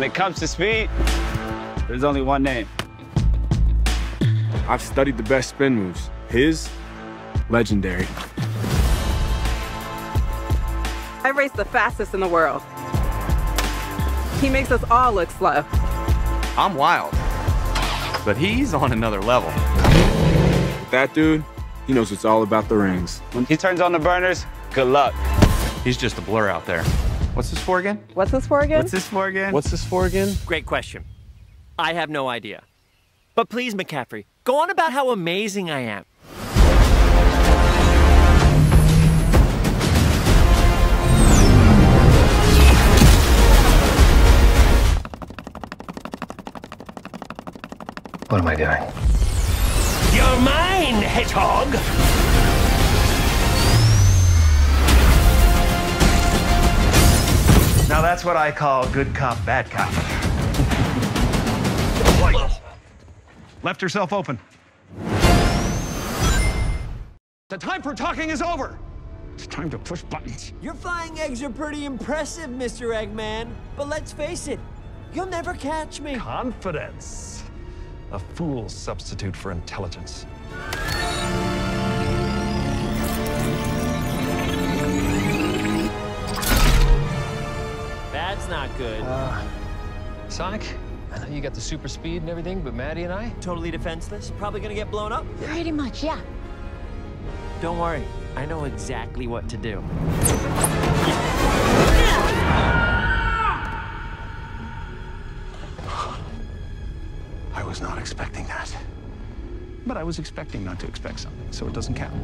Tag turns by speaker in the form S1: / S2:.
S1: When it comes to speed, there's only one name.
S2: I've studied the best spin moves. His, legendary.
S3: I race the fastest in the world. He makes us all look slow.
S4: I'm wild, but he's on another level.
S2: That dude, he knows it's all about the rings.
S1: When he turns on the burners, good luck.
S4: He's just a blur out there. What's this for again?
S3: What's this for again?
S1: What's this for again?
S4: What's this for again?
S5: Great question. I have no idea. But please, McCaffrey, go on about how amazing I am.
S6: What am I doing?
S5: You're mine, hedgehog!
S4: That's what I call good cop, bad cop.
S7: Left herself open. The time for talking is over. It's time to push buttons.
S8: Your flying eggs are pretty impressive, Mr. Eggman. But let's face it, you'll never catch me.
S7: Confidence. A fool's substitute for intelligence.
S8: Not good.
S6: Uh, Sonic, I know you got the super speed and everything, but Maddie and I,
S8: Totally defenseless. Probably gonna get blown up.
S9: Pretty much, yeah.
S5: Don't worry, I know exactly what to do.
S7: I was not expecting that. But I was expecting not to expect something, so it doesn't count.